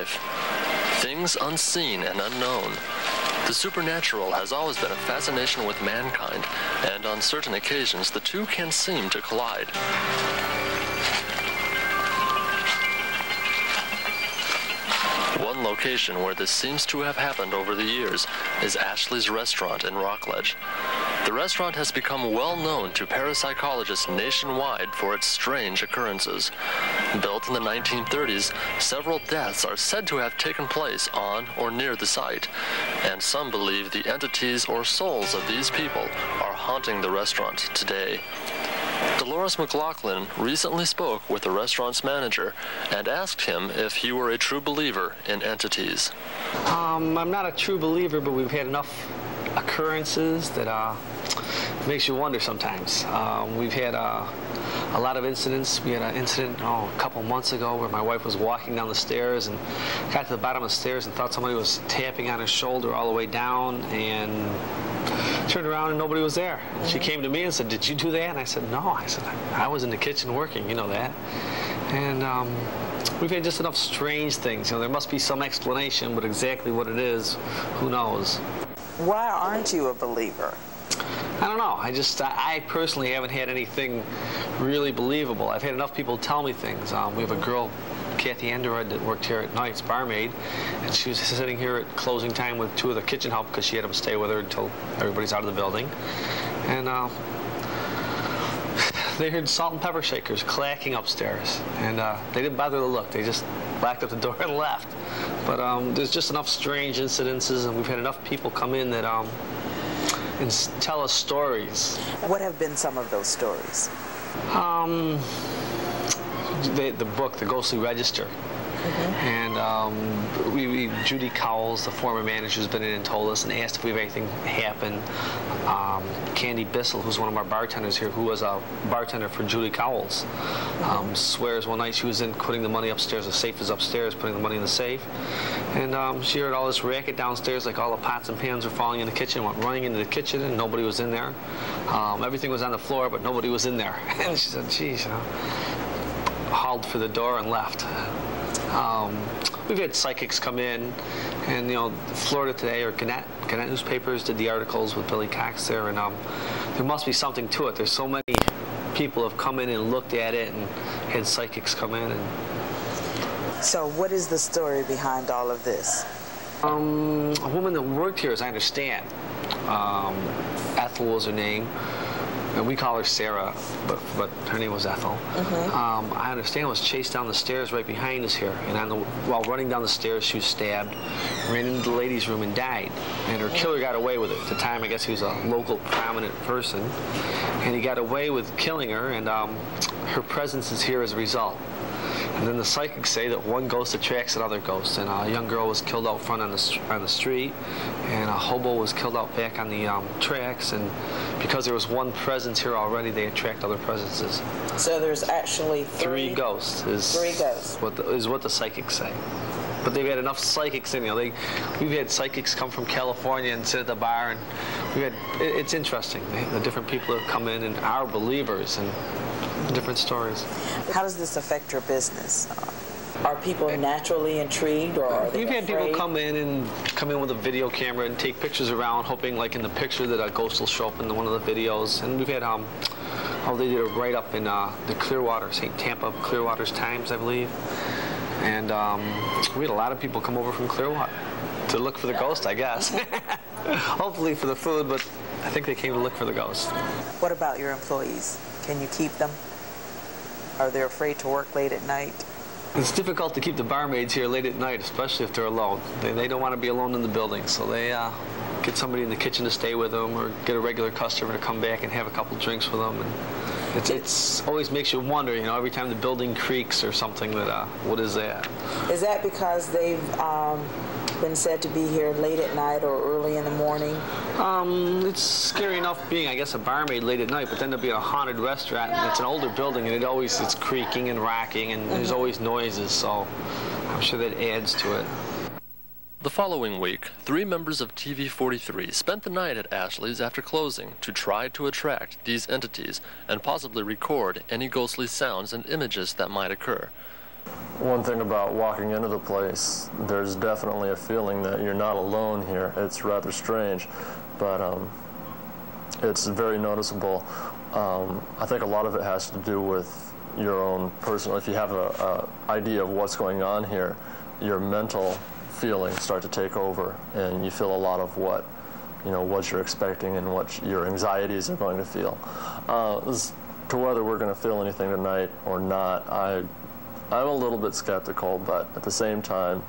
afterlife. Things unseen and unknown. The supernatural has always been a fascination with mankind, and on certain occasions the two can seem to collide. One location where this seems to have happened over the years is Ashley's Restaurant in Rockledge. The restaurant has become well known to parapsychologists nationwide for its strange occurrences. Built in the 1930s, several deaths are said to have taken place on or near the site, and some believe the entities or souls of these people are haunting the restaurant today. Dolores McLaughlin recently spoke with the restaurant's manager and asked him if he were a true believer in entities. Um, I'm not a true believer, but we've had enough occurrences that uh, makes you wonder sometimes. Um, we've had uh, a lot of incidents. We had an incident oh, a couple months ago where my wife was walking down the stairs and got to the bottom of the stairs and thought somebody was tapping on her shoulder all the way down and turned around and nobody was there. She came to me and said, did you do that? And I said, no. I said, I was in the kitchen working, you know that. And um, we've had just enough strange things. You know, there must be some explanation, but exactly what it is, who knows. Why aren't you a believer? I don't know. I just, I personally haven't had anything really believable. I've had enough people tell me things. Um, we have a girl Kathy Anderwood that worked here at nights, barmaid, and she was sitting here at closing time with two of the kitchen help because she had them stay with her until everybody's out of the building. And uh, they heard salt and pepper shakers clacking upstairs, and uh, they didn't bother to look. They just backed up the door and left. But um, there's just enough strange incidences, and we've had enough people come in that um, and tell us stories. What have been some of those stories? Um, the, the book, The Ghostly Register. Mm -hmm. And um, we, we, Judy Cowles, the former manager, has been in and told us and asked if we have anything happen. Um, Candy Bissell, who's one of our bartenders here, who was a bartender for Judy Cowles, um, swears one night she was in putting the money upstairs. The safe is upstairs, putting the money in the safe. And um, she heard all this racket downstairs, like all the pots and pans were falling in the kitchen, went running into the kitchen, and nobody was in there. Um, everything was on the floor, but nobody was in there. and she said, geez, you know hauled for the door and left. Um, we've had psychics come in, and you know, Florida Today or Gannett, Gannett newspapers did the articles with Billy Cox there, and um, there must be something to it. There's so many people have come in and looked at it, and had psychics come in. And so, what is the story behind all of this? Um, a woman that worked here, as I understand, um, Ethel was her name we call her Sarah, but, but her name was Ethel. Mm -hmm. um, I understand was chased down the stairs right behind us here, and the, while running down the stairs, she was stabbed, ran into the ladies' room, and died. And her killer got away with it. At the time, I guess he was a local prominent person, and he got away with killing her, and um, her presence is here as a result. And then the psychics say that one ghost attracts another ghost. And a young girl was killed out front on the, on the street, and a hobo was killed out back on the um, tracks. And because there was one presence here already, they attract other presences. So there's actually three, three ghosts. Is three ghosts. What the, is what the psychics say. But they've had enough psychics in, you know, they, we've had psychics come from California and sit at the bar, and we've had, it, it's interesting, the different people that come in and are believers, and different stories. How does this affect your business? Are people naturally intrigued, or are they We've had afraid? people come in and come in with a video camera and take pictures around, hoping, like in the picture, that a ghost will show up in one of the videos. And we've had um, oh, they did a write up in uh, the Clearwater, St. Tampa Clearwater's Times, I believe. And um, we had a lot of people come over from Clearwater to look for the ghost, I guess. Hopefully for the food, but I think they came to look for the ghost. What about your employees? Can you keep them? Are they afraid to work late at night? It's difficult to keep the barmaids here late at night, especially if they're alone. They, they don't want to be alone in the building, so they uh, get somebody in the kitchen to stay with them or get a regular customer to come back and have a couple drinks with them. And it's, it's always makes you wonder, you know, every time the building creaks or something that, uh, what is that? Is that because they've um, been said to be here late at night or early in the morning? Um, it's scary enough being, I guess, a barmaid late at night, but then there'll be a haunted restaurant, and it's an older building, and it always it's creaking and rocking, and mm -hmm. there's always noises, so I'm sure that adds to it. The following week, three members of TV43 spent the night at Ashley's after closing to try to attract these entities and possibly record any ghostly sounds and images that might occur. One thing about walking into the place, there's definitely a feeling that you're not alone here. It's rather strange, but um, it's very noticeable. Um, I think a lot of it has to do with your own personal. If you have an idea of what's going on here, your mental feelings start to take over, and you feel a lot of what you know what you're expecting and what your anxieties are going to feel. Uh, to whether we're going to feel anything tonight or not, I I'm a little bit skeptical, but at the same time,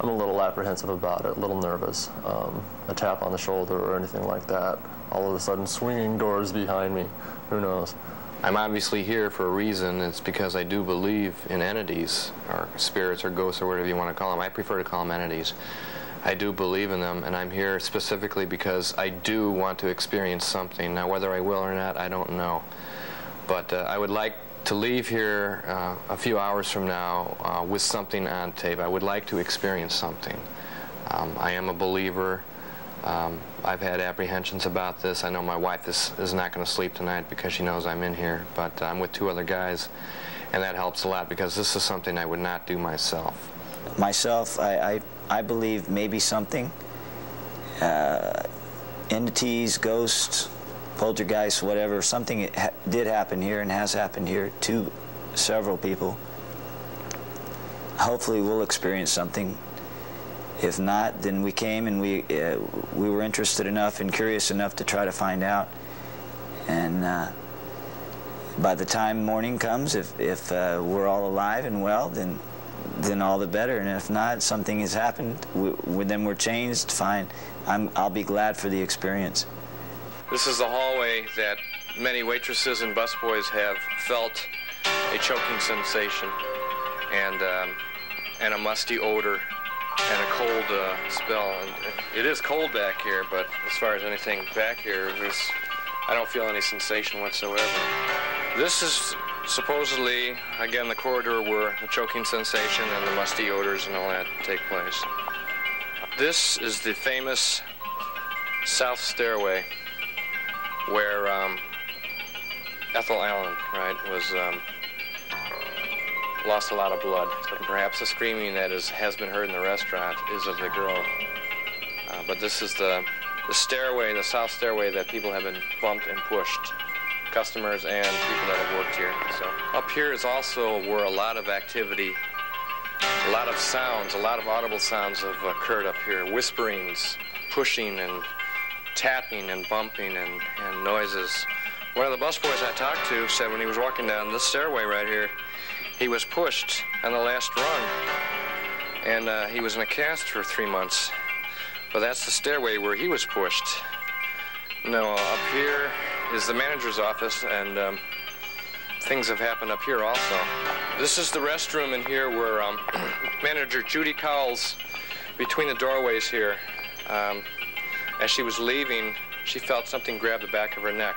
I'm a little apprehensive about it, a little nervous. Um, a tap on the shoulder or anything like that, all of a sudden swinging doors behind me, who knows? I'm obviously here for a reason. It's because I do believe in entities, or spirits, or ghosts, or whatever you want to call them. I prefer to call them entities. I do believe in them, and I'm here specifically because I do want to experience something. Now, whether I will or not, I don't know. But uh, I would like to leave here uh, a few hours from now uh, with something on tape. I would like to experience something. Um, I am a believer. Um, I've had apprehensions about this. I know my wife is, is not going to sleep tonight because she knows I'm in here, but I'm with two other guys, and that helps a lot because this is something I would not do myself. Myself, I, I, I believe maybe something. Uh, entities, ghosts, poltergeist, whatever, something ha did happen here and has happened here to several people. Hopefully we'll experience something. If not, then we came and we, uh, we were interested enough and curious enough to try to find out. And uh, by the time morning comes, if, if uh, we're all alive and well, then then all the better. And if not, something has happened, we, we, then we're changed, fine. I'm, I'll be glad for the experience. This is the hallway that many waitresses and busboys have felt a choking sensation and um, and a musty odor and a cold uh, spell. And it is cold back here, but as far as anything back here, there's I don't feel any sensation whatsoever. This is supposedly, again, the corridor where the choking sensation and the musty odors and all that take place. This is the famous south stairway where um, Ethel Allen, right, was um, lost a lot of blood. So perhaps the screaming that is, has been heard in the restaurant is of the girl. Uh, but this is the, the stairway, the south stairway that people have been bumped and pushed, customers and people that have worked here. So up here is also where a lot of activity, a lot of sounds, a lot of audible sounds have occurred up here. Whisperings, pushing and tapping and bumping and, and noises. One of the busboys I talked to said when he was walking down this stairway right here, he was pushed on the last rung. And uh, he was in a cast for three months. But that's the stairway where he was pushed. No, up here is the manager's office, and um, things have happened up here also. This is the restroom in here where um, manager Judy Cowles, between the doorways here, um, as she was leaving, she felt something grab the back of her neck.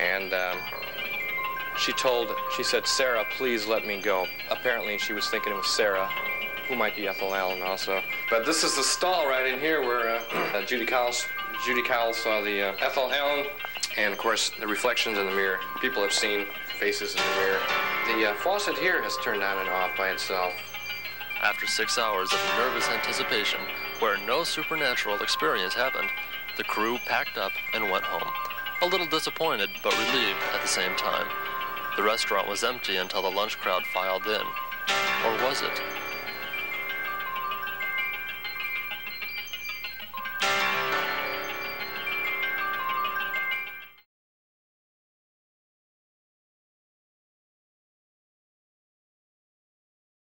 And um, she told, she said, Sarah, please let me go. Apparently, she was thinking it was Sarah, who might be Ethel Allen also. But this is the stall right in here where uh, Judy Cowles, Judy saw the uh, Ethel Allen, and of course the reflections in the mirror. People have seen faces in the mirror. The uh, faucet here has turned on and off by itself. After six hours of nervous anticipation, where no supernatural experience happened, the crew packed up and went home, a little disappointed but relieved at the same time. The restaurant was empty until the lunch crowd filed in. Or was it?